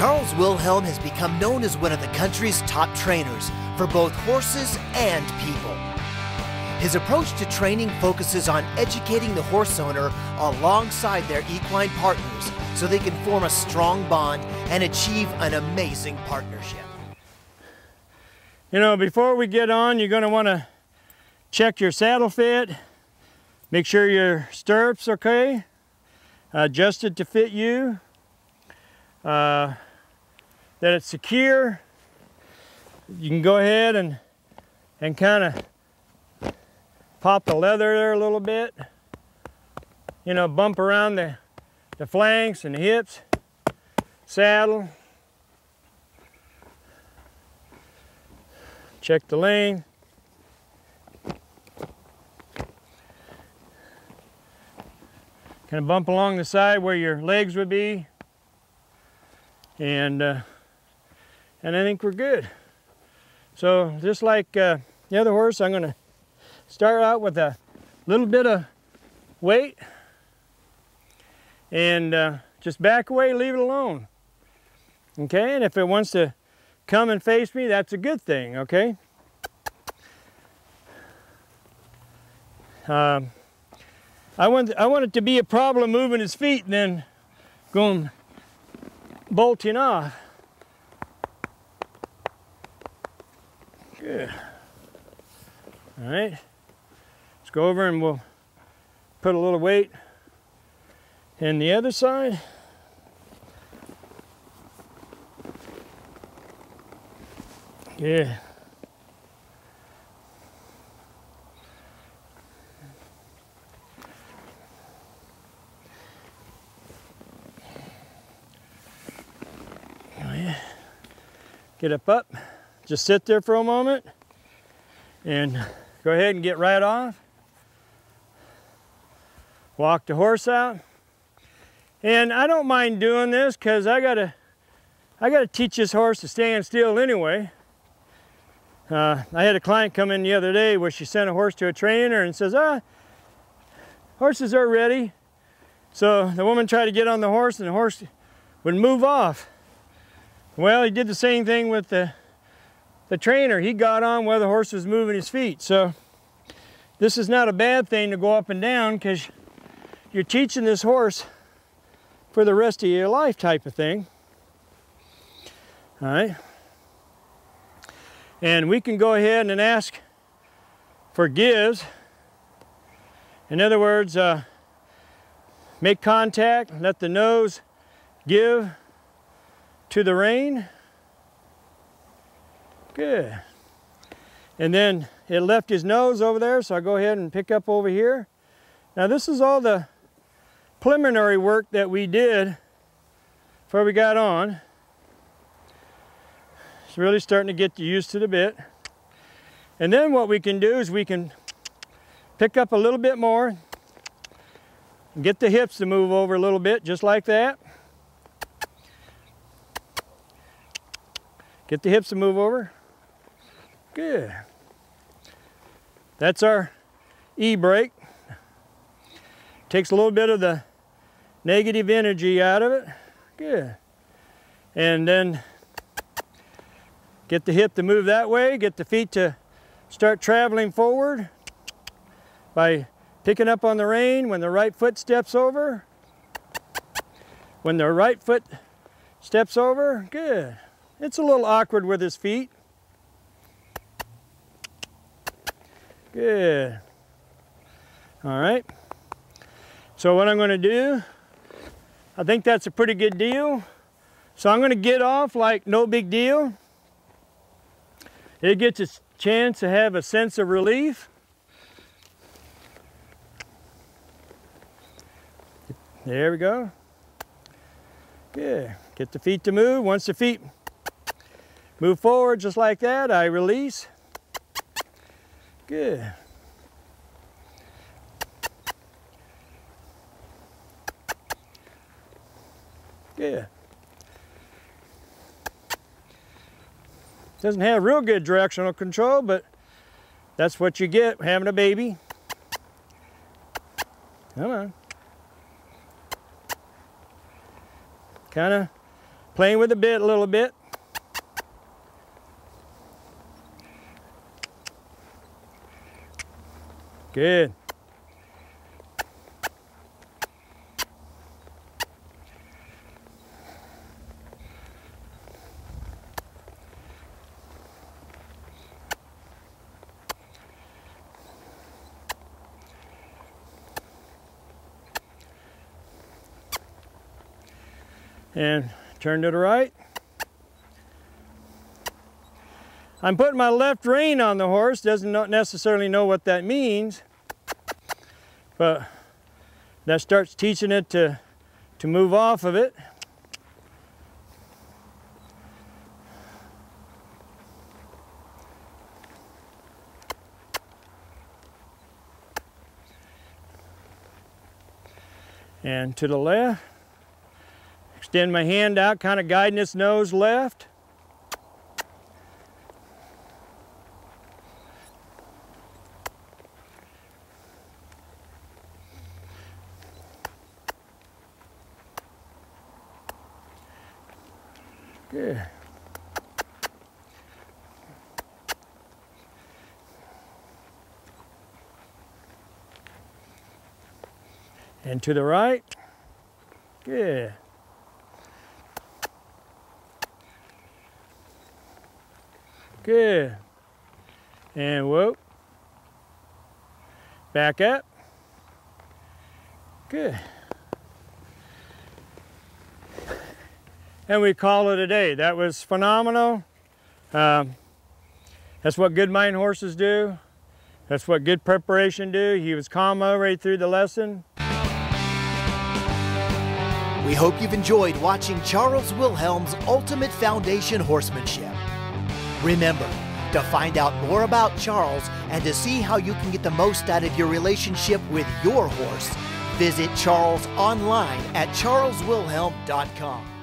Charles Wilhelm has become known as one of the country's top trainers for both horses and people. His approach to training focuses on educating the horse owner alongside their equine partners so they can form a strong bond and achieve an amazing partnership. You know, before we get on, you're going to want to check your saddle fit, make sure your stirrups okay, adjusted to fit you, uh, that it's secure. You can go ahead and, and kind of pop the leather there a little bit. You know, bump around the, the flanks and the hips, saddle. Check the lane. Kind of bump along the side where your legs would be. And, uh, and I think we're good. So just like uh, the other horse, I'm gonna start out with a little bit of weight and uh, just back away, leave it alone. Okay, and if it wants to come and face me, that's a good thing, okay? Um, I want I want it to be a problem moving his feet and then going bolting off. All right. Let's go over and we'll put a little weight in the other side. Yeah. Oh, get up up, just sit there for a moment and go ahead and get right off. Walk the horse out. And I don't mind doing this because I gotta, I gotta teach this horse to stand still anyway. Uh, I had a client come in the other day where she sent a horse to a trainer and says, ah, horses are ready. So the woman tried to get on the horse and the horse would move off. Well, he did the same thing with the, the trainer. He got on while the horse was moving his feet. So this is not a bad thing to go up and down because you're teaching this horse for the rest of your life type of thing. All right. And we can go ahead and ask for gives. In other words, uh, make contact, let the nose give to the rein. Good. And then it left his nose over there, so I go ahead and pick up over here. Now this is all the preliminary work that we did before we got on. It's really starting to get used to the bit. And then what we can do is we can pick up a little bit more, get the hips to move over a little bit, just like that. Get the hips to move over. Good. That's our e-brake. Takes a little bit of the negative energy out of it. Good. And then get the hip to move that way, get the feet to start traveling forward by picking up on the rein when the right foot steps over. When the right foot steps over, good. It's a little awkward with his feet. Good. All right. So what I'm going to do, I think that's a pretty good deal. So I'm going to get off like no big deal. It gets a chance to have a sense of relief. There we go. Good. Get the feet to move. Once the feet Move forward just like that. I release. Good. Good. Doesn't have real good directional control, but that's what you get having a baby. Come on. Kind of playing with the bit a little bit. Good. and turn to the right. I'm putting my left rein on the horse, doesn't necessarily know what that means, but that starts teaching it to, to move off of it. And to the left. Extend my hand out, kind of guiding its nose left. Good. And to the right. Good. Good. And whoop. Back up. Good. And we call it a day. That was phenomenal. Um, that's what good mind horses do. That's what good preparation do. He was calm right through the lesson. We hope you've enjoyed watching Charles Wilhelm's Ultimate Foundation Horsemanship. Remember, to find out more about Charles and to see how you can get the most out of your relationship with your horse, visit Charles online at charleswilhelm.com.